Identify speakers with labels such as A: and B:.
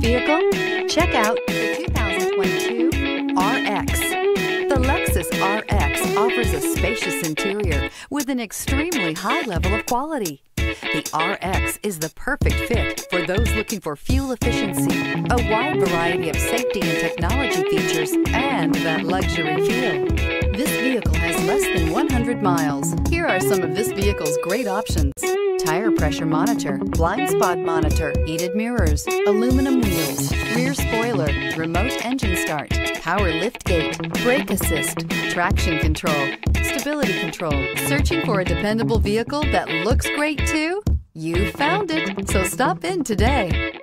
A: vehicle? Check out the 2022 RX. The Lexus RX offers a spacious interior with an extremely high level of quality. The RX is the perfect fit for those looking for fuel efficiency, a wide variety of safety and technology features, and that luxury feel. This vehicle has less than 100 miles. Here are some of this vehicle's great options tire pressure monitor, blind spot monitor, heated mirrors, aluminum wheels, rear spoiler, remote engine start, power liftgate, brake assist, traction control, stability control. Searching for a dependable vehicle that looks great too? You found it, so stop in today.